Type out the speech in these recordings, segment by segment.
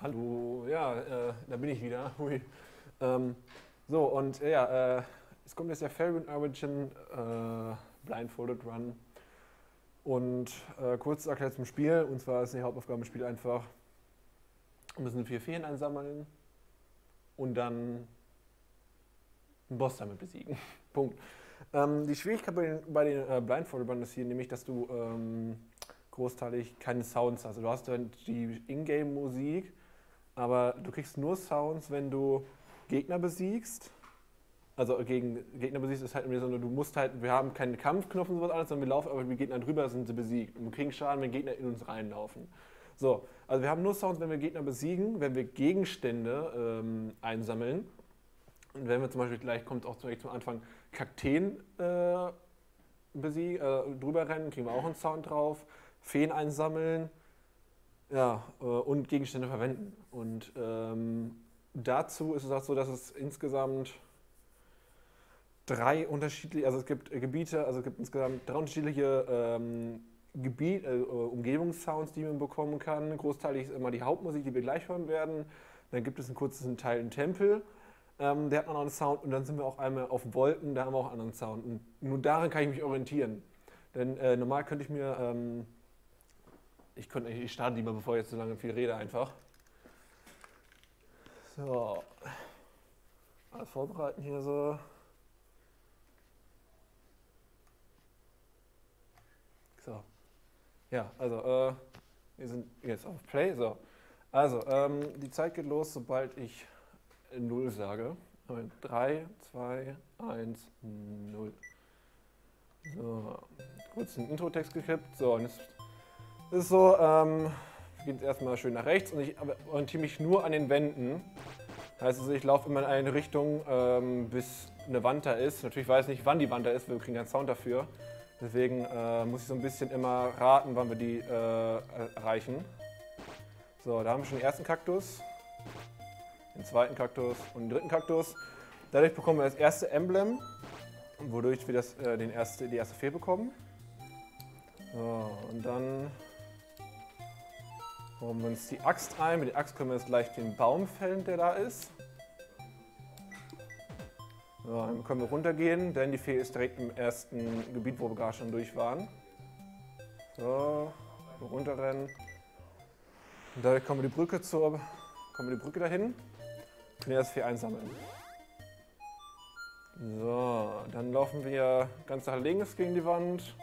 Hallo, ja, äh, da bin ich wieder. Hui. Ähm, so, und äh, ja, äh, es kommt jetzt der Fairwind Origin äh, Blindfolded Run. Und äh, kurz erklärt zum Spiel, und zwar ist die Hauptaufgabe im Spiel einfach, wir müssen vier Feen einsammeln und dann einen Boss damit besiegen. Punkt. Ähm, die Schwierigkeit bei den, bei den äh, Blindfolded Run ist hier nämlich, dass du ähm, großteilig keine Sounds hast. Also du hast dann die Ingame-Musik, aber du kriegst nur Sounds, wenn du Gegner besiegst. Also gegen Gegner besiegst ist halt irgendwie so, du musst halt, wir haben keinen Kampfknopf und sowas alles, sondern wir laufen aber die Gegner drüber, sind sie besiegt. Und wir kriegen Schaden, wenn Gegner in uns reinlaufen. So, also wir haben nur Sounds, wenn wir Gegner besiegen, wenn wir Gegenstände ähm, einsammeln. Und wenn wir zum Beispiel, gleich kommt auch zum Anfang Kakteen äh, besiegen, äh, drüber rennen, kriegen wir auch einen Sound drauf. Feen einsammeln, ja, äh, und Gegenstände verwenden. Und ähm, dazu ist es auch so, dass es insgesamt drei unterschiedliche, also es gibt Gebiete, also es gibt insgesamt drei unterschiedliche ähm, Gebiet, äh, Umgebungssounds, die man bekommen kann. Großteilig ist immer die Hauptmusik, die wir gleich hören werden. Dann gibt es einen kurzen Teil einen Tempel, ähm, der hat einen Sound. Und dann sind wir auch einmal auf Wolken, da haben wir auch einen anderen Sound. Und nur daran kann ich mich orientieren. Denn äh, normal könnte ich mir ähm, ich, könnte, ich starte lieber, bevor ich jetzt so lange viel rede, einfach. So. Alles vorbereiten hier so. So. Ja, also, äh, wir sind jetzt auf Play. So. Also, ähm, die Zeit geht los, sobald ich 0 sage. 3, 2, 1, 0. So, kurz den Intro-Text gekippt. So, und das ist so, ähm, geht erstmal schön nach rechts und ich orientiere mich nur an den Wänden. Heißt also, ich laufe immer in eine Richtung, ähm, bis eine Wand da ist. Natürlich weiß ich nicht, wann die Wand da ist, wir kriegen keinen Sound dafür. Deswegen äh, muss ich so ein bisschen immer raten, wann wir die äh, erreichen. So, da haben wir schon den ersten Kaktus, den zweiten Kaktus und den dritten Kaktus. Dadurch bekommen wir das erste Emblem, wodurch wir das, äh, den erste, die erste Fee bekommen. So, und dann Holen wir uns die Axt ein. Mit der Axt können wir jetzt gleich den Baum fällen, der da ist. So, dann können wir runtergehen, denn die Fee ist direkt im ersten Gebiet, wo wir gerade schon durch waren. So, runterrennen. Und dadurch kommen wir die Brücke zur, kommen wir die Brücke dahin. Können jetzt Fee einsammeln. So, dann laufen wir ganz nach links gegen die Wand.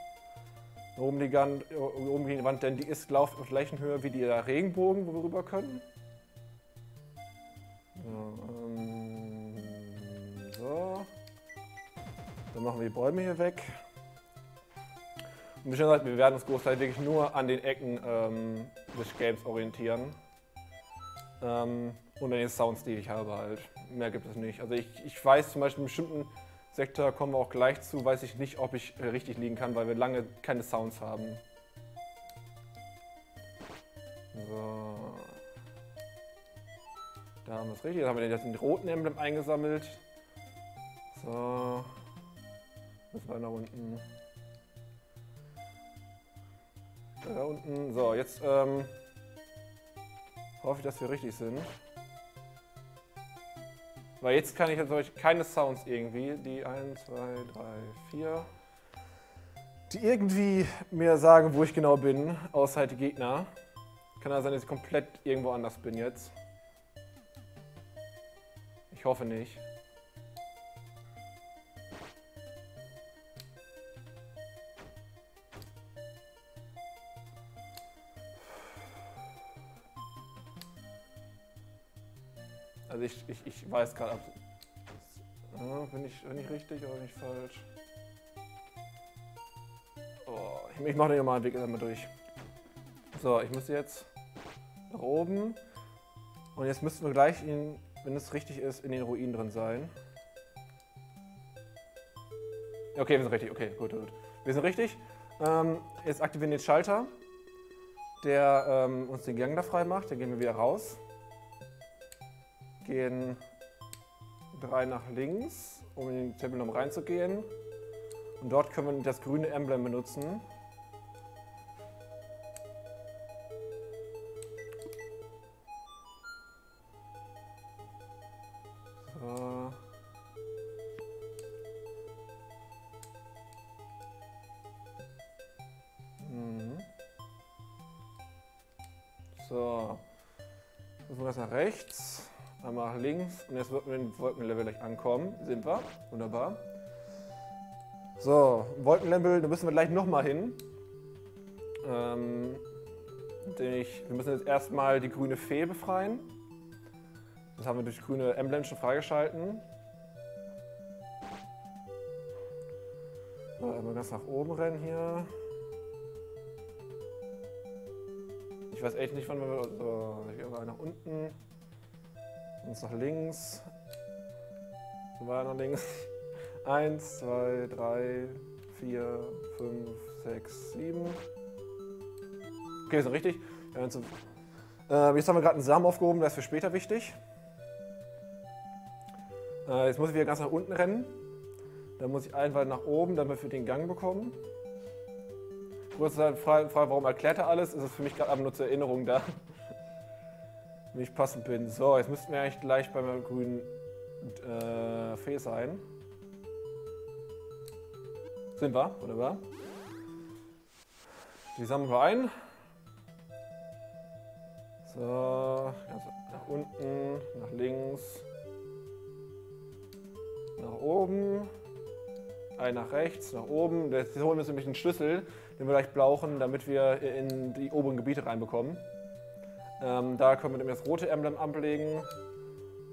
Oben die, Gan oben die Wand, denn die ist auf gleichen Höhe wie der Regenbogen, wo wir rüber können. So, ähm, so. Dann machen wir die Bäume hier weg. Und wie schon gesagt, wir werden uns großteils wirklich nur an den Ecken ähm, des Games orientieren. Ähm, und an den Sounds, die ich habe halt. Mehr gibt es nicht. Also ich, ich weiß zum Beispiel in bestimmten Sektor kommen wir auch gleich zu, weiß ich nicht, ob ich äh, richtig liegen kann, weil wir lange keine Sounds haben. So. Da haben wir es richtig. Jetzt haben wir den roten Emblem eingesammelt. So. Müssen wir nach unten. Da unten. So, jetzt ähm, hoffe ich, dass wir richtig sind. Weil jetzt kann ich jetzt keine Sounds irgendwie, die 1, 2, 3, 4, die irgendwie mir sagen, wo ich genau bin, außer halt die Gegner. Kann ja sein, dass ich komplett irgendwo anders bin jetzt. Ich hoffe nicht. Also ich, ich, ich weiß gerade, ja, bin, ich, bin ich richtig oder bin ich falsch? Oh, ich, ich mache den normalen Weg einmal durch. So, ich muss jetzt nach oben. Und jetzt müssten wir gleich, in, wenn es richtig ist, in den Ruinen drin sein. Okay, wir sind richtig. Okay, gut, gut. Wir sind richtig. Ähm, jetzt aktivieren wir den Schalter, der ähm, uns den Gang da frei macht. Dann gehen wir wieder raus gehen drei nach links, um in den Tempel Tempelturm reinzugehen. Und dort können wir das grüne Emblem benutzen. So. Mhm. So. Müssen wir das nach rechts einmal nach links und jetzt wird wir den Wolkenlevel gleich ankommen. Sind wir. Wunderbar. So, Wolkenlevel, da müssen wir gleich nochmal hin. Ähm, ich, wir müssen jetzt erstmal die grüne Fee befreien. Das haben wir durch grüne Emblem schon freigeschalten. Einmal ganz nach oben rennen hier. Ich weiß echt nicht, wann wir. So, hier mal nach unten. Und nach links. War nach links. Eins, zwei, drei, vier, fünf, sechs, sieben. Okay, ist richtig. Äh, jetzt haben wir gerade einen Samen aufgehoben, der ist für später wichtig. Äh, jetzt muss ich wieder ganz nach unten rennen. Dann muss ich einfach nach oben, damit wir den Gang bekommen. Kurze Frage, warum erklärt er alles? Ist es für mich gerade aber nur zur Erinnerung da, ich passend bin. So, jetzt müssten wir eigentlich gleich beim grünen äh, Fee sein. Sind wir, wunderbar. Die sammeln wir ein. So, also nach unten, nach links, nach oben, ein nach rechts, nach oben. Jetzt holen wir uns nämlich einen Schlüssel, den wir gleich brauchen, damit wir in die oberen Gebiete reinbekommen. Ähm, da können wir nämlich das rote Emblem ablegen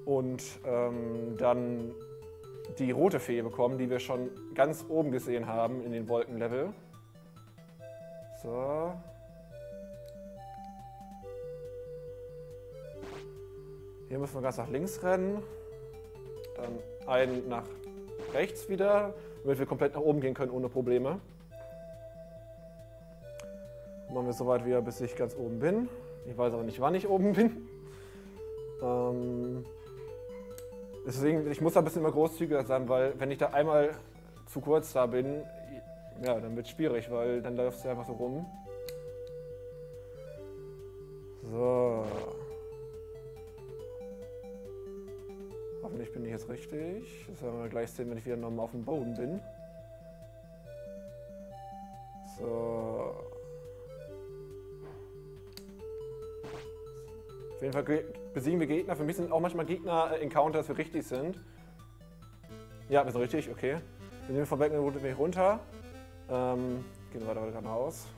und ähm, dann die rote Fee bekommen, die wir schon ganz oben gesehen haben in den Wolkenlevel. So, Hier müssen wir ganz nach links rennen. Dann einen nach rechts wieder, damit wir komplett nach oben gehen können ohne Probleme. Machen wir so weit wieder, bis ich ganz oben bin. Ich weiß aber nicht, wann ich oben bin. Ähm deswegen, ich muss da ein bisschen immer großzügiger sein, weil wenn ich da einmal zu kurz da bin, ja, dann wird es schwierig, weil dann läuft es einfach so rum. So. Hoffentlich bin ich jetzt richtig. Das werden wir gleich sehen, wenn ich wieder nochmal auf dem Boden bin. So. Auf jeden Fall besiegen wir Gegner. Für mich sind auch manchmal Gegner-Encounters für richtig sind. Ja, wir sind richtig, okay. Wir nehmen von Becken Route runter. Ähm, gehen weiter geradeaus.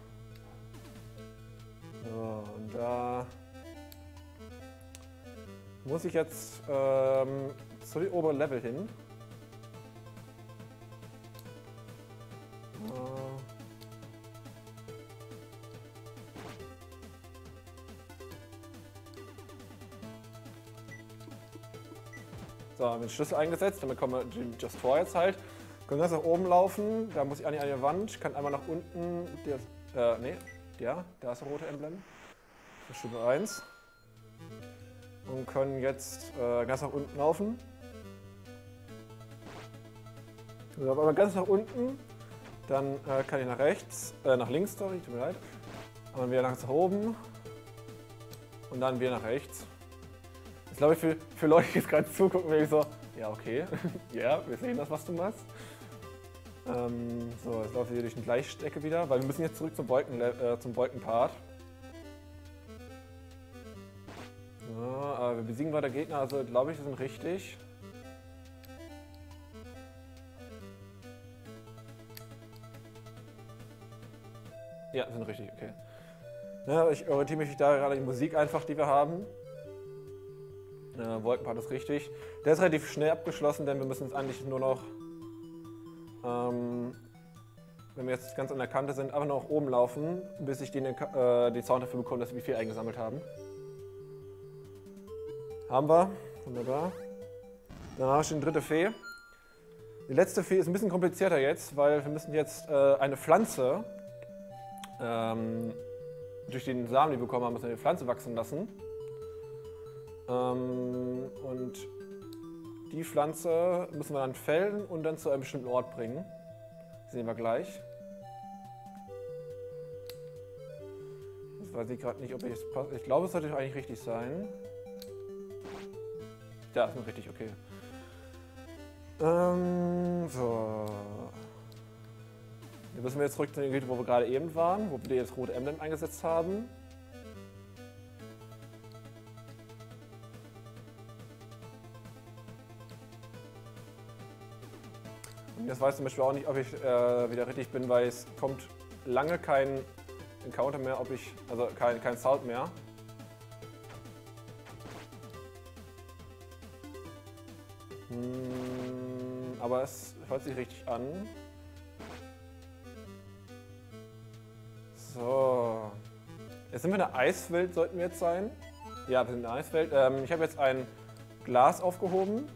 So, und da muss ich jetzt ähm, zu den oberen Level hin. Haben den Schlüssel eingesetzt, damit den Just For jetzt halt. Können ganz nach oben laufen, da muss ich an die Wand, kann einmal nach unten, der, äh, nee, ja, da ist das rote Emblem. Das ist Stufe 1 und können jetzt äh, ganz nach unten laufen. So, aber ganz nach unten, dann äh, kann ich nach rechts, äh, nach links, sorry, tut mir leid. Und dann wieder nach oben und dann wieder nach rechts. Das glaube ich für, für Leute, die jetzt gerade zugucken, wäre ich so, ja okay, ja, wir sehen das, was du machst. Ähm, so, jetzt laufe ich hier durch eine Gleichstrecke wieder, weil wir müssen jetzt zurück zum, Wolken, äh, zum Wolkenpart. Ja, aber wir besiegen weiter Gegner, also glaube ich, wir sind richtig. Ja, sind richtig, okay. Ja, ich orientiere mich da gerade an die Musik einfach, die wir haben. Ja, Wolkenpart ist richtig. Der ist relativ schnell abgeschlossen, denn wir müssen jetzt eigentlich nur noch, ähm, wenn wir jetzt ganz an der Kante sind, einfach noch oben laufen, bis ich den, äh, die Sound dafür bekomme, dass wir viel eingesammelt haben. Haben wir. Wunderbar. Danach steht die dritte Fee. Die letzte Fee ist ein bisschen komplizierter jetzt, weil wir müssen jetzt äh, eine Pflanze, ähm, durch den Samen, die wir bekommen haben, müssen wir eine Pflanze wachsen lassen. Ähm, und die Pflanze müssen wir dann fällen und dann zu einem bestimmten Ort bringen. Das sehen wir gleich. Jetzt weiß ich gerade nicht, ob ich es passt. Ich glaube, es sollte eigentlich richtig sein. Ja, ist noch richtig, okay. Ähm, so. Hier müssen wir jetzt zurück zu den Gebiet, wo wir gerade eben waren, wo wir das rote Emblem eingesetzt haben. Das weiß zum Beispiel auch nicht, ob ich äh, wieder richtig bin, weil es kommt lange kein Encounter mehr, ob ich, also kein, kein Sound mehr. Hm, aber es hört sich richtig an. So. Jetzt sind wir in der Eiswelt, sollten wir jetzt sein. Ja, wir sind in der Eiswelt. Ähm, ich habe jetzt ein Glas aufgehoben.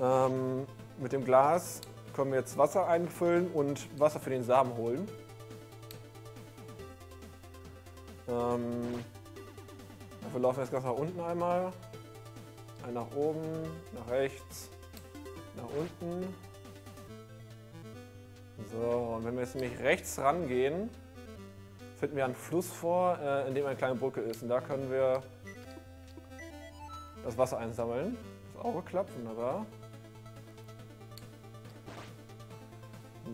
Ähm, mit dem Glas können wir jetzt Wasser einfüllen und Wasser für den Samen holen. Ähm, dafür laufen wir jetzt ganz nach unten einmal. Ein nach oben, nach rechts, nach unten. So, und wenn wir jetzt nämlich rechts rangehen, finden wir einen Fluss vor, äh, in dem eine kleine Brücke ist. Und da können wir das Wasser einsammeln. Das Auge klappt, wunderbar.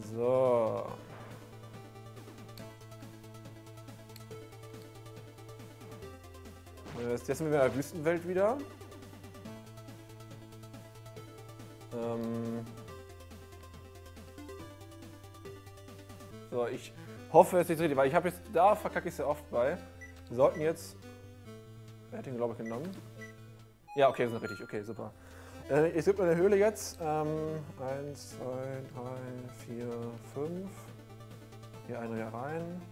So. Jetzt sind wir in der Wüstenwelt wieder. Ähm so, ich hoffe, es ist richtig, weil ich habe jetzt, da verkacke ich sehr oft bei. Wir sollten jetzt, wer hat den glaube ich genommen? Ja, okay, wir sind richtig, okay, super. Äh, es gibt eine Höhle jetzt. Ähm, eins, zwei, drei, vier, fünf. Hier eine hier rein,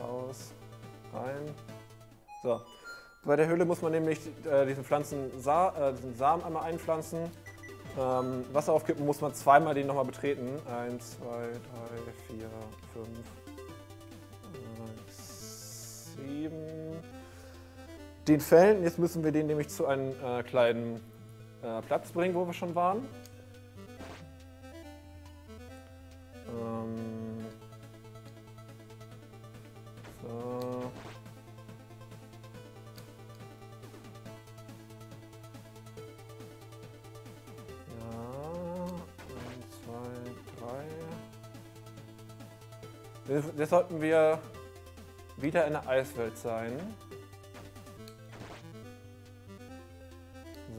raus, rein. So. Bei der Höhle muss man nämlich äh, diesen, Pflanzen, äh, diesen Samen einmal einpflanzen. Ähm, Wasser aufkippen muss man zweimal den nochmal betreten. Eins, zwei, drei, vier, fünf, sieben. Den fällen. Jetzt müssen wir den nämlich zu einem äh, kleinen äh, Platz bringen, wo wir schon waren. Ähm, so. Ja, sollten wir wieder in der Eiswelt sein.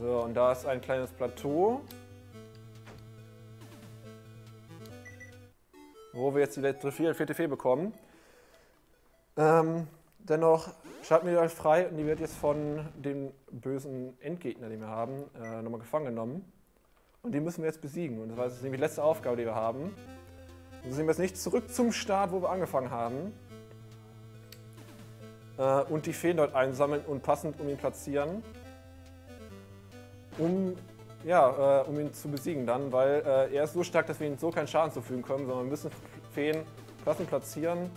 So, und da ist ein kleines Plateau. Wo wir jetzt die letzte vierte Fee bekommen. Ähm, dennoch schalten wir euch frei und die wird jetzt von dem bösen Endgegner, den wir haben, äh, nochmal gefangen genommen. Und die müssen wir jetzt besiegen. Und das ist nämlich die letzte Aufgabe, die wir haben. Wir sind jetzt nicht zurück zum Start, wo wir angefangen haben. Äh, und die Feen dort einsammeln und passend um ihn platzieren um, ja, äh, um ihn zu besiegen dann, weil äh, er ist so stark, dass wir ihm so keinen Schaden zufügen können, sondern wir müssen Feen Klassen platzieren,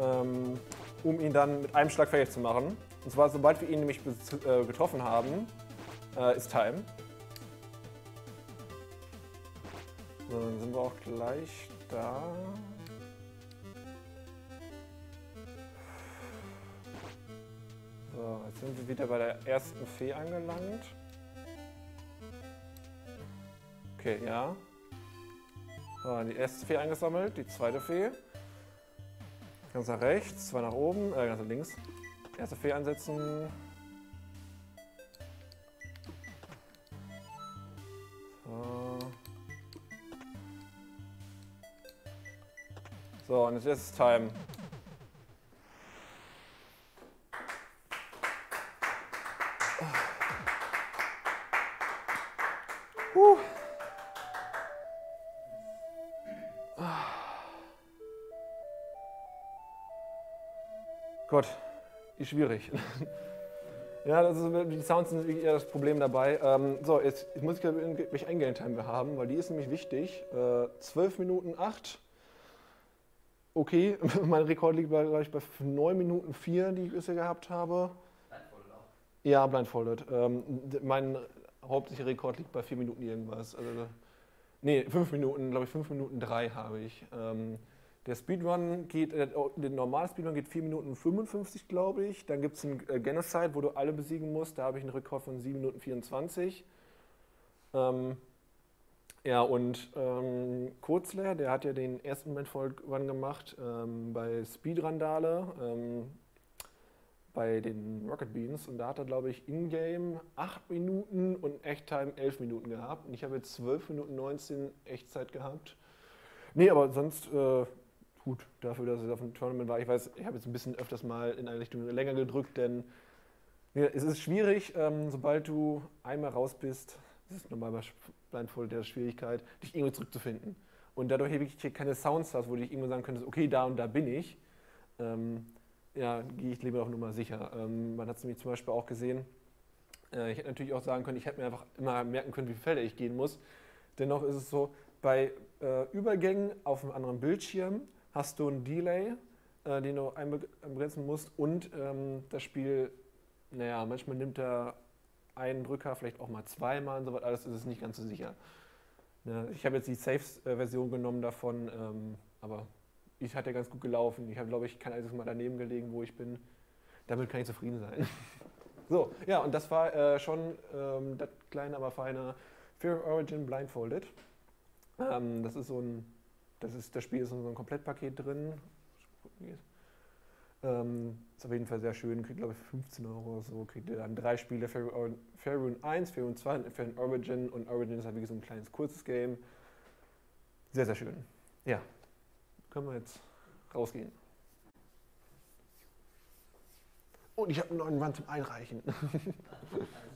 ähm, um ihn dann mit einem Schlag fertig zu machen. Und zwar, sobald wir ihn nämlich äh, getroffen haben, äh, ist Time. So, dann sind wir auch gleich da. So, jetzt sind wir wieder bei der ersten Fee angelangt. Okay, ja. So, die erste Fee eingesammelt, die zweite Fee. Ganz nach rechts, zwei nach oben, äh, ganz nach links. Erste Fee einsetzen. So. So, und jetzt ist es Time. Puh. Gott, ist schwierig. ja, das ist, die Sounds sind eher das Problem dabei. Ähm, so, jetzt, jetzt muss ich welche Eingame-Time wir haben, weil die ist nämlich wichtig. Äh, 12 Minuten 8. Okay, mein Rekord liegt bei, ich, bei 9 Minuten 4, die ich bisher gehabt habe. Blindfolded auch? Ja, blindfolded. Ähm, mein hauptsächlicher Rekord liegt bei 4 Minuten irgendwas. Also, nee, 5 Minuten, glaube ich, 5 Minuten 3 habe ich. Ähm, der Speedrun geht, äh, der normale Speedrun geht 4 Minuten 55, glaube ich. Dann gibt es einen äh, Genocide, wo du alle besiegen musst. Da habe ich einen Rekord von 7 Minuten 24. Ähm, ja, und ähm, Kurzler, der hat ja den ersten Moment Run gemacht ähm, bei Speedrandale. Ähm, bei den Rocket Beans und da hat er, glaube ich, in-game 8 Minuten und Echttime 11 Minuten gehabt. Und ich habe jetzt 12 Minuten 19 Echtzeit gehabt. Nee, aber sonst äh, gut dafür, dass es auf dem Tournament war. Ich weiß, ich habe jetzt ein bisschen öfters mal in eine Richtung länger gedrückt, denn es ist schwierig, ähm, sobald du einmal raus bist, das ist normal bei Blindfold der Schwierigkeit, dich irgendwo zurückzufinden. Und dadurch habe ich keine Sounds hast, wo du dich irgendwo sagen könntest, okay, da und da bin ich. Ähm, ja, gehe ich lieber auf Nummer sicher. Ähm, man hat es nämlich zum Beispiel auch gesehen, äh, ich hätte natürlich auch sagen können, ich hätte mir einfach immer merken können, wie viele Felder ich gehen muss. Dennoch ist es so, bei äh, Übergängen auf einem anderen Bildschirm hast du einen Delay, äh, den du einbegrenzen musst und ähm, das Spiel, naja, manchmal nimmt er einen Drücker, vielleicht auch mal zweimal und so weiter, alles ist es nicht ganz so sicher. Ja, ich habe jetzt die Safe-Version genommen davon, ähm, aber ich hatte ganz gut gelaufen. Ich habe, glaube ich, kein einziges Mal daneben gelegen, wo ich bin. Damit kann ich zufrieden sein. so, ja, und das war äh, schon ähm, das kleine, aber feine Fear Origin Blindfolded. Ähm, das ist so ein, das ist, das Spiel ist in so ein Komplettpaket drin. Ähm, ist auf jeden Fall sehr schön, kriegt glaube ich 15 Euro oder so, kriegt ihr dann drei Spiele, Fairune 1, Fairune 2 und Fairune Origin und Origin ist halt wie so ein kleines kurzes Game. Sehr, sehr schön. Ja, können wir jetzt rausgehen. Und ich habe einen neuen Wand zum Einreichen.